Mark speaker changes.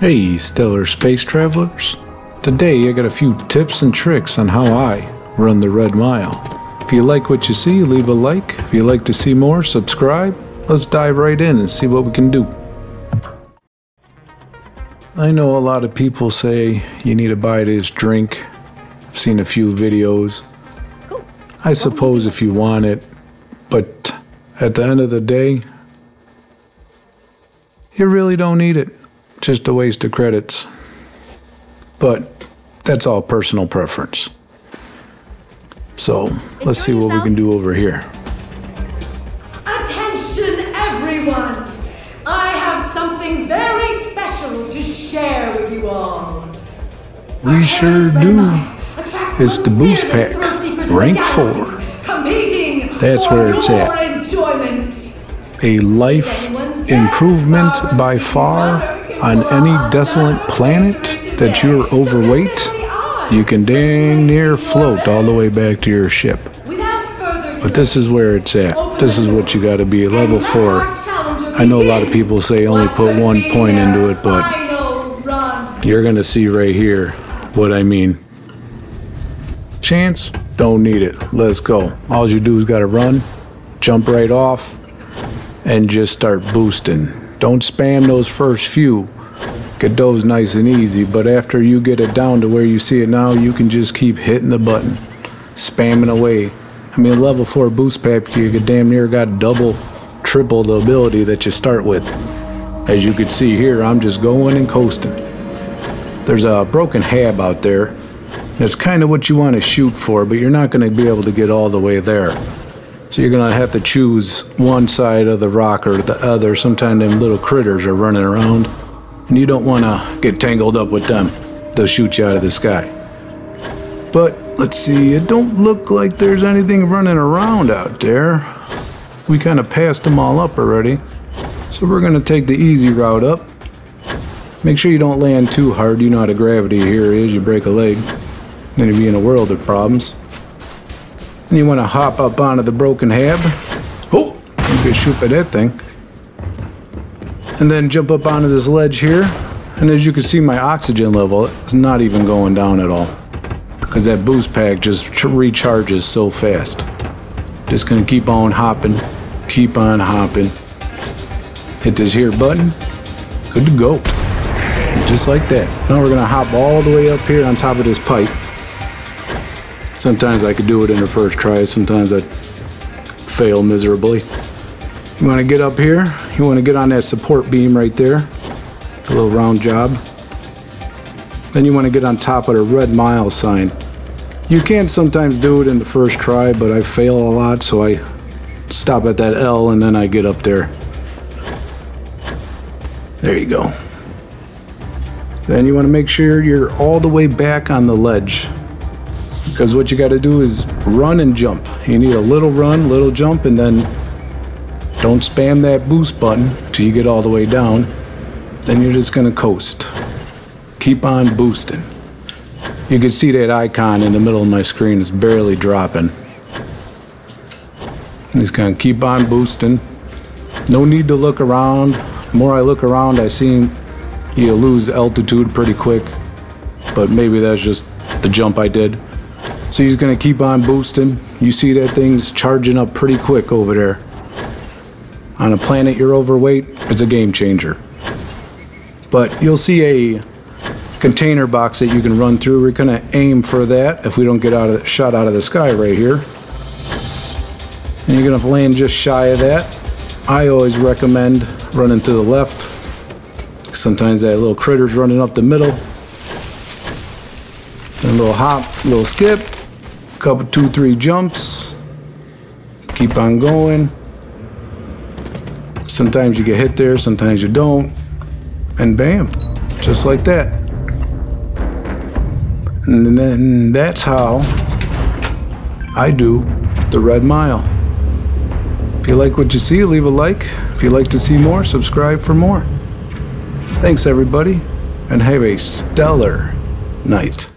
Speaker 1: Hey, stellar space travelers. Today I got a few tips and tricks on how I run the Red Mile. If you like what you see, leave a like. If you'd like to see more, subscribe. Let's dive right in and see what we can do. I know a lot of people say you need to buy this drink. I've seen a few videos. I suppose if you want it, but at the end of the day, you really don't need it. Just a waste of credits. But that's all personal preference. So let's see what we can do over here.
Speaker 2: Attention, everyone! I have something very special to share with you all.
Speaker 1: We sure do. It's the boost pack, rank four.
Speaker 2: Competing
Speaker 1: That's where it's at.
Speaker 2: Enjoyment.
Speaker 1: A life improvement by far on any desolate planet that you're overweight. You can dang near float all the way back to your ship. But this is where it's at. This is what you got to be level four. I know a lot of people say only put one point into it, but you're gonna see right here what I mean. Chance, don't need it. Let's go. All you do is gotta run, jump right off, and just start boosting. Don't spam those first few. Get those nice and easy, but after you get it down to where you see it now, you can just keep hitting the button, spamming away. I mean, level 4 boost pack, you damn near got double, triple the ability that you start with. As you can see here, I'm just going and coasting. There's a broken hab out there. That's kind of what you want to shoot for, but you're not going to be able to get all the way there. So you're to have to choose one side of the rock or the other. Sometimes them little critters are running around, and you don't want to get tangled up with them. They'll shoot you out of the sky. But let's see, it don't look like there's anything running around out there. We kind of passed them all up already. So we're to take the easy route up. Make sure you don't land too hard. You know how the gravity here is. You break a leg, then you'll be in a world of problems. And you want to hop up onto the broken hab. Oh, you can shoot at that thing. And then jump up onto this ledge here. And as you can see, my oxygen level is not even going down at all. Because that boost pack just recharges so fast. Just gonna keep on hopping, keep on hopping. Hit this here button. Good to go. Just like that. Now we're gonna hop all the way up here on top of this pipe. Sometimes I could do it in the first try, sometimes I fail miserably. You wanna get up here, you wanna get on that support beam right there. A little round job. Then you wanna get on top of the red mile sign. You can sometimes do it in the first try, but I fail a lot, so I stop at that L and then I get up there. There you go. Then you want to make sure you're all the way back on the ledge. Because what you got to do is run and jump. You need a little run, little jump, and then don't spam that boost button till you get all the way down. Then you're just going to coast. Keep on boosting. You can see that icon in the middle of my screen is barely dropping. Just going to keep on boosting. No need to look around. The more I look around, I see you lose altitude pretty quick, but maybe that's just the jump I did. So he's gonna keep on boosting. You see that thing's charging up pretty quick over there. On a planet you're overweight, it's a game changer. But you'll see a container box that you can run through. We're gonna aim for that if we don't get out of shot out of the sky right here. And you're gonna land just shy of that. I always recommend running to the left. Sometimes that little critter's running up the middle. Then a little hop, a little skip, couple, two, three jumps. Keep on going. Sometimes you get hit there, sometimes you don't. And bam, just like that. And then that's how I do the red mile. If you like what you see, leave a like. If you'd like to see more, subscribe for more. Thanks, everybody, and have a stellar night.